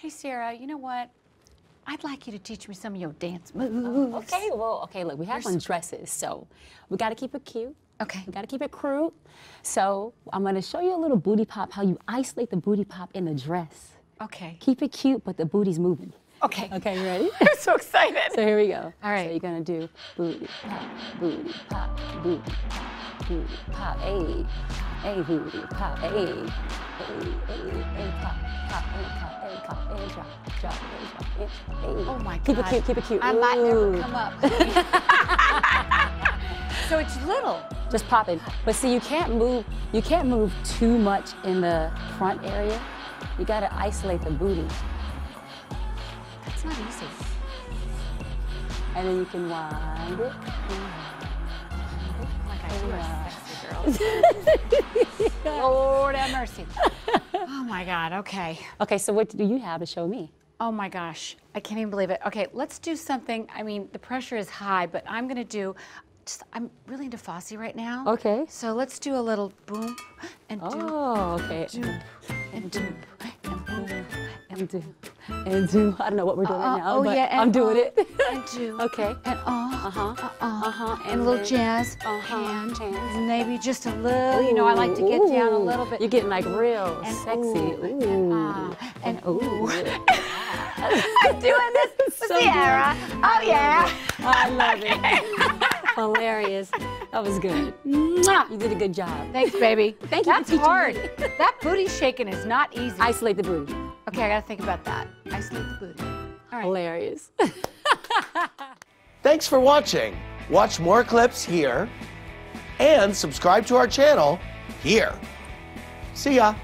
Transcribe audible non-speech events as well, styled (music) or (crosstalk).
Hey, Ciara, you know what? I'd like you to teach me some of your dance oh, moves. Okay, well, okay, look, we have on dresses, so we got to keep it cute. Okay. We got to keep it crude. So I'm going to show you a little booty pop, how you isolate the booty pop in the dress. Okay. Keep it cute, but the booty's moving. Okay. Okay, you (laughs) ready? I'm so excited. so here we go. All right. So you're going to do booty pop, booty pop, booty pop, booty pop, hey, booty pop, hey, hey, hey, hey, pop, pop, hey, pop, hey, pop, hey, drop, drop, hey, drop, hey, hey. Oh my Keep it cute, keep it cute. I might never come up. (laughs) so it's little. just pop it. But see, you can't move. You can't move too much in the front area. You gotta isolate the booty, That's not easy. and then you can wind it. Like (laughs) Lord have mercy. (laughs) Oh my God. Okay. Okay, so what do you have to show me? Oh my gosh, I can't even believe it. Okay, let's do something. I mean, the pressure is high, but I'm gonna do. Just, I'm really into Fosse right now. Okay. So let's do a little boom and do Oh, okay. doop and doop and boom And do, and do. I don't know what we're doing Uh, now, oh but yeah, I'm doing uh, it. and do (laughs) Okay. and uh Uh-huh. uh uh, Uh-huh, and, and a little jazz uh-huh, hand, hands. and maybe just a little. You know, I like to get down a little bit. You're getting like real and sexy. ooh, Ooh. and, uh, and ooh. Ooh. (laughs) I'm doing this with (laughs) So good. Ciara. Oh yeah. I love it. Hilarious. That was good. You did a good job. Thanks, baby. Thank you That's hard. me. that booty shaking is not easy. Isolate the booty. okay, I gotta think about that. Isolate the booty. All right. Hilarious. (laughs) Thanks for watching. Watch more clips here and subscribe to our channel here. See ya.